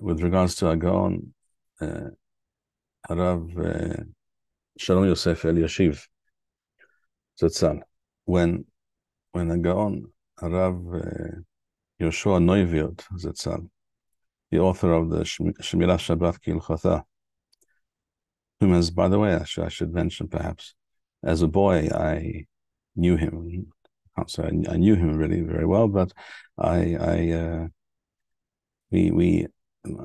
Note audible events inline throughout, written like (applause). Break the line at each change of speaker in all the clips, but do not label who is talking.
with regards to Agon, uh, Rav uh, Shalom Yosef Elyashiv Zatzal, when when Agaon Rav uh, Yehoshua Neuwirth Zatzal, the author of the Shemirat Shabbat Kihilchotha, whom, as by the way, I should, I should mention perhaps, as a boy I knew him. So I, I knew him really very well, but I, I uh, we we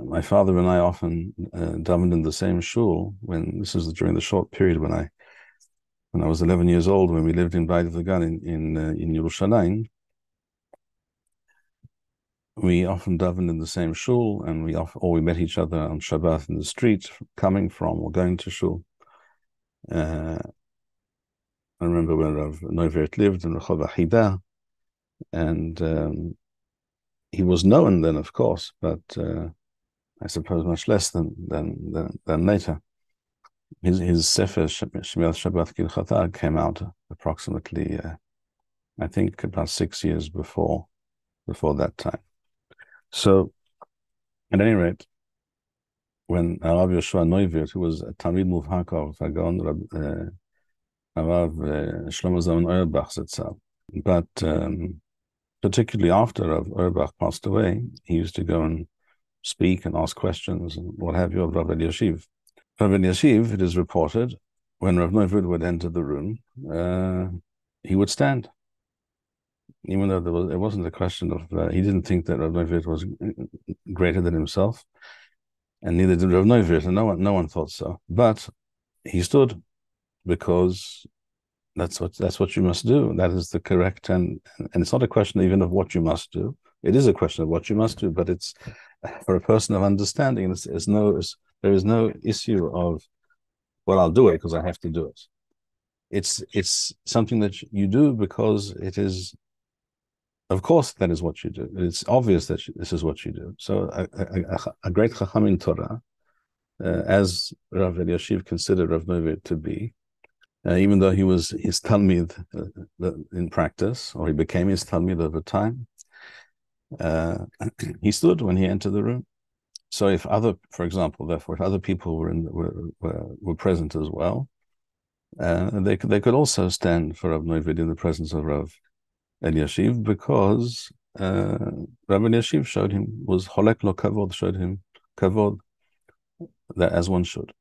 my father and I often uh, davened in the same shul when this is during the short period when I when I was 11 years old when we lived in Bayit Vegan in in uh, in Yerushalayim. We often davened in the same shul, and we often, or we met each other on Shabbat in the street, coming from or going to shul. Uh, I remember when Rav lived in Rehov Ahida, and um, he was known then, of course, but uh, I suppose much less than than than, than later. His his Sefer Shemirat Shabbat Kihilchotha came out approximately, uh, I think, about six years before before that time. So, at any rate, when Rav Yehoshua Neuwirth, who was a Talmid Muvhak of Hagon uh, Rav uh, Shlomo Zalman Auerbach Zatzal, but um, particularly after Rav Auerbach passed away, he used to go and speak and ask questions and what have you of Rav Elyashiv. Rav Elyashiv, it is reported, when Rav Neuwirth would enter the room, uh, he would stand. Even though there was, it wasn't a question of, uh, he didn't think that Rav Neuwirth was greater than himself, and neither did Rav Neuwirth, and no one, no one thought so. But he stood because that's what that's what you must do. That is the correct and and it's not a question even of what you must do. It is a question of what you must do, but it's for a person of understanding. There's, no there is no issue of well, I'll do it because I have to do it. It's it's something that you do because it is. Of course, that is what you do. It's obvious that you, this is what you do. So, a, a, a great chacham in Torah, uh, as Rav Elyashiv considered Rav Neuwirth to be, uh, even though he was his Talmid uh, in practice, or he became his Talmid over time, uh, (clears throat) he stood when he entered the room. So if other, for example, therefore, if other people were in, were, were, were present as well, uh, they could they could also stand for Rav Neuwirth in the presence of Rav Elyashiv because uh, Rav Elyashiv showed him was Holek lo kavod showed him kavod that as one should.